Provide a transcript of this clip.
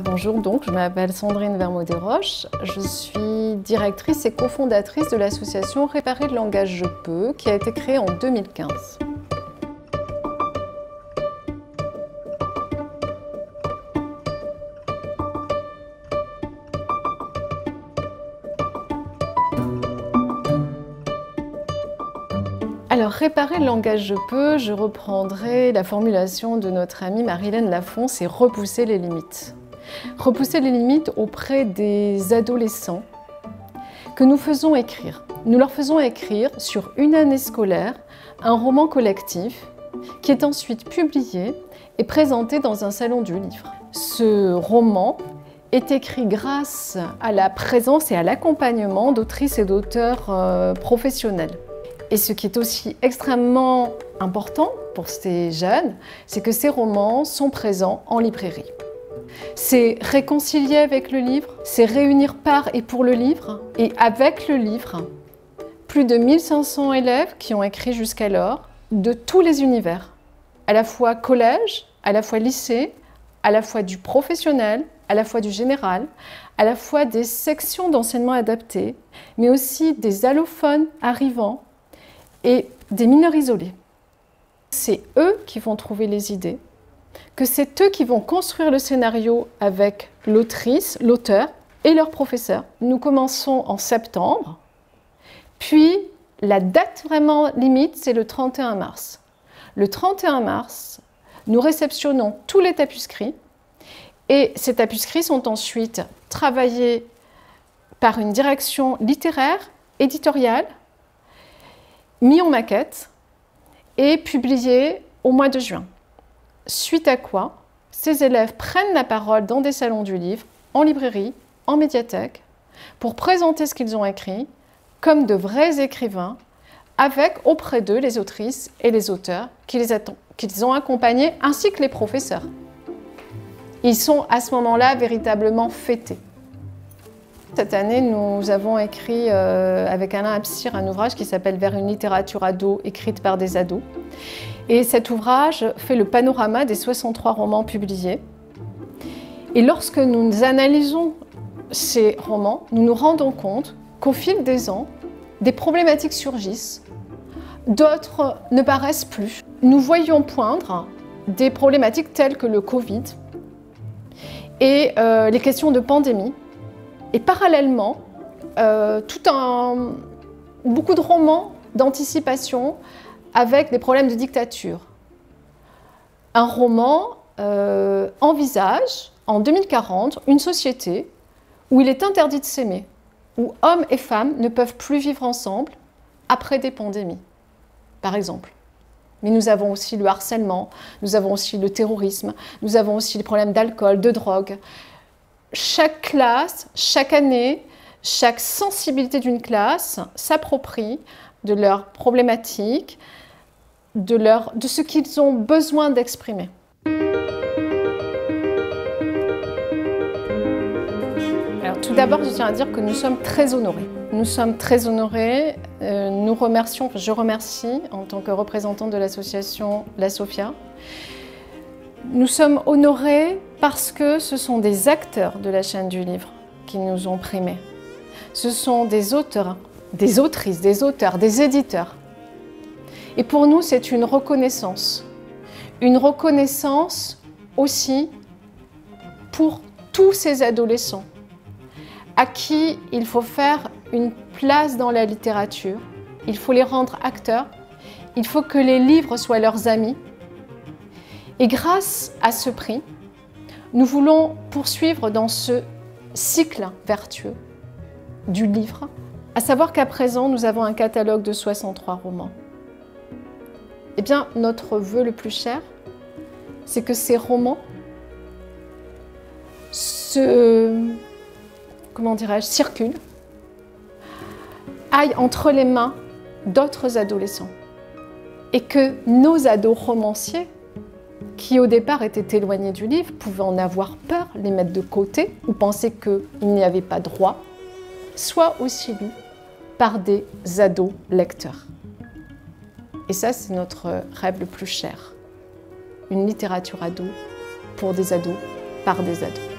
Bonjour, donc je m'appelle Sandrine Vermaudet-Roche. Je suis directrice et cofondatrice de l'association Réparer le langage je peux qui a été créée en 2015. Alors, réparer le langage je peux, je reprendrai la formulation de notre amie Marilène Lafont, c'est repousser les limites. Repousser les limites auprès des adolescents que nous faisons écrire. Nous leur faisons écrire sur une année scolaire un roman collectif qui est ensuite publié et présenté dans un salon du livre. Ce roman est écrit grâce à la présence et à l'accompagnement d'autrices et d'auteurs euh, professionnels. Et ce qui est aussi extrêmement important pour ces jeunes, c'est que ces romans sont présents en librairie. C'est réconcilier avec le livre, c'est réunir par et pour le livre, et avec le livre, plus de 1500 élèves qui ont écrit jusqu'alors de tous les univers, à la fois collège, à la fois lycée, à la fois du professionnel, à la fois du général, à la fois des sections d'enseignement adapté, mais aussi des allophones arrivants et des mineurs isolés. C'est eux qui vont trouver les idées, que c'est eux qui vont construire le scénario avec l'autrice, l'auteur et leur professeur. Nous commençons en septembre, puis la date vraiment limite, c'est le 31 mars. Le 31 mars, nous réceptionnons tous les tapuscrits et ces tapuscrits sont ensuite travaillés par une direction littéraire, éditoriale, mis en maquette et publié au mois de juin. Suite à quoi, ces élèves prennent la parole dans des salons du livre, en librairie, en médiathèque, pour présenter ce qu'ils ont écrit comme de vrais écrivains, avec auprès d'eux les autrices et les auteurs qu'ils ont accompagnés, ainsi que les professeurs. Ils sont à ce moment-là véritablement fêtés. Cette année, nous avons écrit euh, avec Alain Absir un ouvrage qui s'appelle Vers une littérature ado, écrite par des ados. Et cet ouvrage fait le panorama des 63 romans publiés. Et lorsque nous analysons ces romans, nous nous rendons compte qu'au fil des ans, des problématiques surgissent, d'autres ne paraissent plus. Nous voyons poindre des problématiques telles que le Covid et euh, les questions de pandémie et parallèlement, euh, tout un, beaucoup de romans d'anticipation avec des problèmes de dictature. Un roman euh, envisage, en 2040, une société où il est interdit de s'aimer, où hommes et femmes ne peuvent plus vivre ensemble après des pandémies, par exemple. Mais nous avons aussi le harcèlement, nous avons aussi le terrorisme, nous avons aussi les problèmes d'alcool, de drogue chaque classe, chaque année, chaque sensibilité d'une classe s'approprie de leurs problématiques, de, leur, de ce qu'ils ont besoin d'exprimer. Tout d'abord, je tiens à dire que nous sommes très honorés. Nous sommes très honorés. Euh, nous remercions, je remercie en tant que représentante de l'association La Sofia. Nous sommes honorés parce que ce sont des acteurs de la chaîne du livre qui nous ont primés. Ce sont des auteurs, des autrices, des auteurs, des éditeurs. Et pour nous, c'est une reconnaissance. Une reconnaissance aussi pour tous ces adolescents à qui il faut faire une place dans la littérature. Il faut les rendre acteurs. Il faut que les livres soient leurs amis. Et grâce à ce prix, nous voulons poursuivre dans ce cycle vertueux du livre, à savoir qu'à présent, nous avons un catalogue de 63 romans. Eh bien, notre vœu le plus cher, c'est que ces romans se, comment dirais-je, circulent, aillent entre les mains d'autres adolescents et que nos ados romanciers qui au départ étaient éloignés du livre pouvaient en avoir peur, les mettre de côté ou penser qu'il n'y avait pas droit, soit aussi lus par des ados lecteurs. Et ça, c'est notre rêve le plus cher. Une littérature ado pour des ados, par des ados.